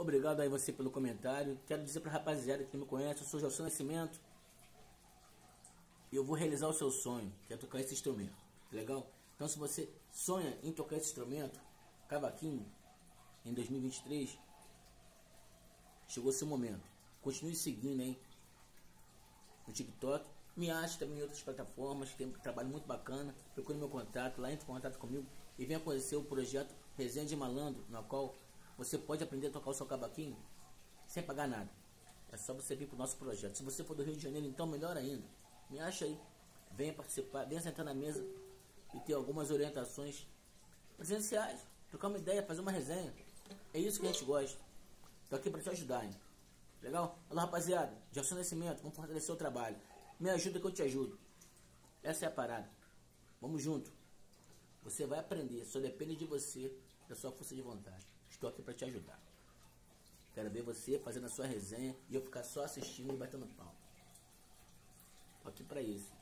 Obrigado aí você pelo comentário. Quero dizer pra rapaziada que me conhece, eu sou Gelson Nascimento. E eu vou realizar o seu sonho, que é tocar esse instrumento. Legal? Então se você sonha em tocar esse instrumento, cavaquinho, em 2023, chegou seu momento. Continue seguindo aí no TikTok. Me ache também em outras plataformas, tem um trabalho muito bacana. Procure meu contato, lá entre em contato comigo e venha conhecer o projeto Resenha de Malandro, na qual você pode aprender a tocar o seu cavaquinho sem pagar nada. É só você vir para o nosso projeto. Se você for do Rio de Janeiro, então melhor ainda. Me acha aí. Venha participar, venha sentar na mesa e ter algumas orientações presenciais. Trocar uma ideia, fazer uma resenha. É isso que a gente gosta. Tô aqui para te ajudar, hein? Legal? Alô, rapaziada. Gelson Nascimento, vamos fortalecer o trabalho. Me ajuda que eu te ajudo. Essa é a parada. Vamos junto. Você vai aprender, só depende de você, da sua força de vontade. Estou aqui para te ajudar. Quero ver você fazendo a sua resenha e eu ficar só assistindo e batendo pau. Tô aqui para isso.